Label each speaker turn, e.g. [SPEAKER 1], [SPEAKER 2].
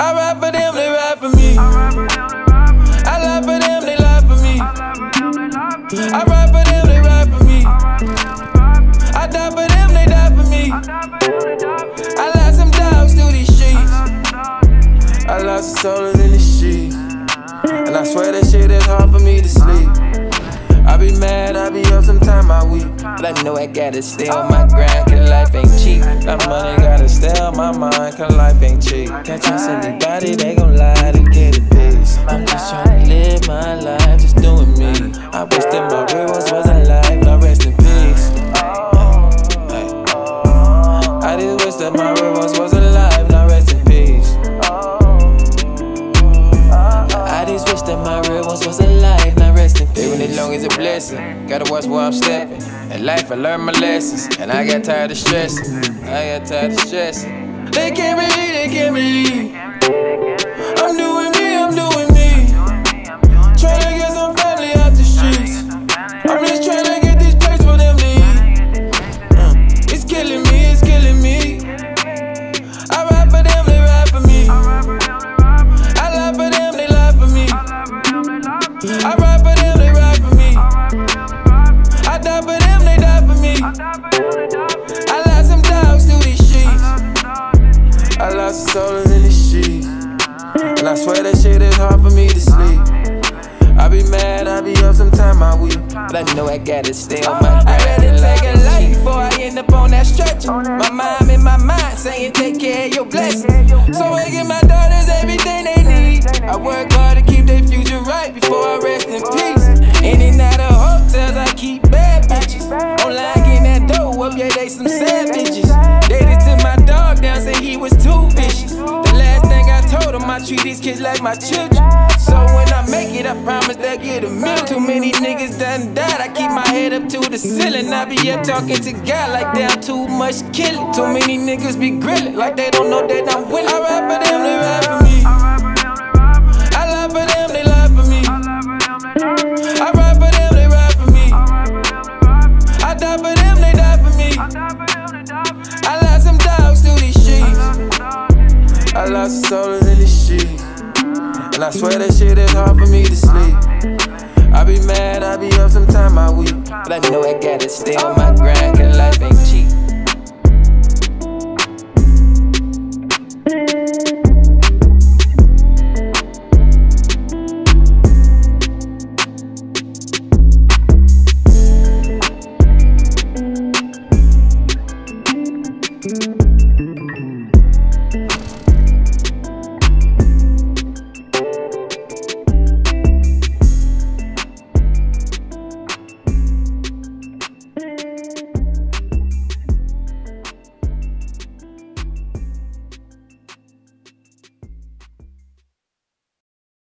[SPEAKER 1] I ride for them, they ride for me. I lie for them, they lie for me. I ride for them, they ride for me. I die for them, they die for me. I lost some dogs through these streets. I lost a soul in these streets. And I swear that shit is hard for me to sleep. I be mad, I be up sometime I weep. But I know I gotta stay on my grind life ain't cheap. That money gotta stay on my mind, cause life ain't cheap. Can't trust anybody, they gon' lie to get a piece. I'm just trying to live my life, just doing me. I wish that my real ones wasn't alive, now rest in peace. I just wish that my real ones was alive, now rest in peace. I just wish that my real ones was alive, now rest in peace. Living it long is a blessing, gotta watch where I'm stepping. In life, I learned my lessons, and I got tired of stressing. I got tired of stressing. They can't believe, they can't believe. I'm doing me, I'm doing me. Tryna get some family out the streets. I'm just tryna get this place for them to eat. Uh, it's killing me, it's killing me. I ride for them, they ride for me. I lie for them, they lie for me. I ride for them, up sometime I. But I know I gotta stay on my grind. I'd rather take a life before I end up on that stretcher. My mom in my mind saying take care of your blessings. So I give my daughters everything they need. I work hard to keep their future right before I rest in peace. In and out of hotels, I keep bad bitches. Online getting that dough up, yeah, they some savages. Treat these kids like my children. So when I make it, I promise they'll get a meal. Too many niggas done died. I keep my head up to the ceiling. I be up talking to God like damn too much killing. Too many niggas be grilling like they don't know that I'm willing. I rap for them, they rap for me. Lost a soul in the streets. And I swear that shit is hard for me to sleep. I be mad, I be up sometime I weep. But I know I gotta stay on my grind, cause life ain't cheap.